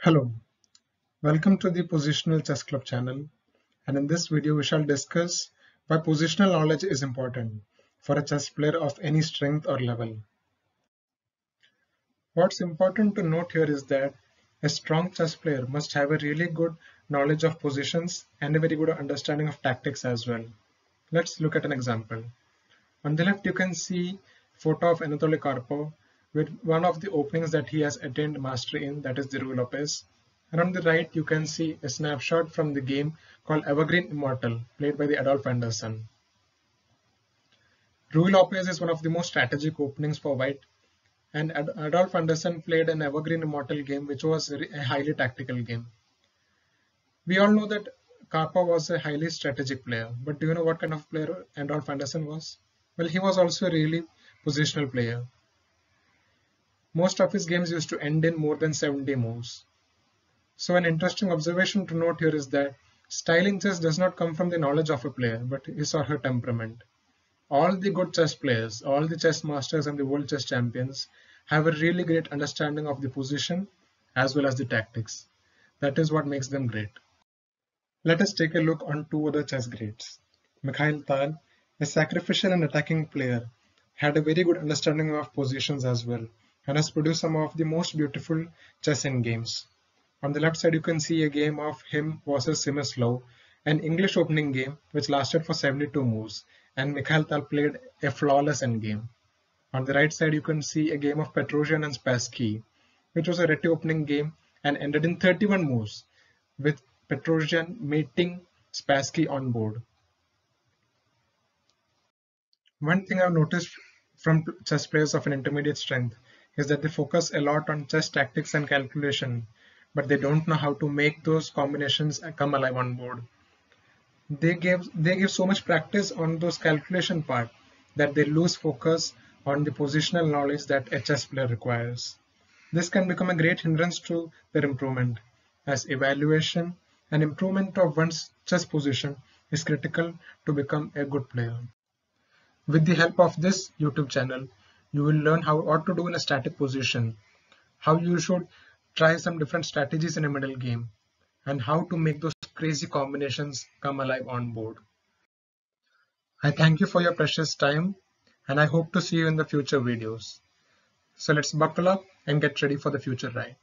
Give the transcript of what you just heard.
Hello, welcome to the Positional Chess Club channel and in this video we shall discuss why positional knowledge is important for a chess player of any strength or level. What's important to note here is that a strong chess player must have a really good knowledge of positions and a very good understanding of tactics as well. Let's look at an example. On the left you can see photo of Anatoly Karpov with one of the openings that he has attained mastery in, that is the Ruy Lopez. And on the right, you can see a snapshot from the game called Evergreen Immortal, played by the Adolf Anderssen. Ruy Lopez is one of the most strategic openings for white, and Ad Adolf Anderssen played an Evergreen Immortal game, which was a highly tactical game. We all know that Karpov was a highly strategic player, but do you know what kind of player Adolf Anderssen was? Well, he was also a really positional player. Most of his games used to end in more than 70 moves. So an interesting observation to note here is that style in chess does not come from the knowledge of a player, but his or her temperament. All the good chess players, all the chess masters and the world chess champions have a really great understanding of the position as well as the tactics. That is what makes them great. Let us take a look on two other chess greats. Mikhail Tal, a sacrificial and attacking player, had a very good understanding of positions as well and has produced some of the most beautiful chess in games. On the left side you can see a game of him versus Smyslov, an English opening game which lasted for 72 moves and Mikhail Tal played a flawless endgame. On the right side you can see a game of Petrosian and Spassky which was a Reti opening game and ended in 31 moves with Petrosian mating Spassky on board. One thing I've noticed from chess players of an intermediate strength is that they focus a lot on chess tactics and calculation, but they don't know how to make those combinations come alive on board. They give they give so much practice on those calculation part that they lose focus on the positional knowledge that a chess player requires. This can become a great hindrance to their improvement, as evaluation and improvement of one's chess position is critical to become a good player. With the help of this YouTube channel, you will learn how what to do in a static position, how you should try some different strategies in a middle game, and how to make those crazy combinations come alive on board. I thank you for your precious time and I hope to see you in the future videos. So let's buckle up and get ready for the future ride.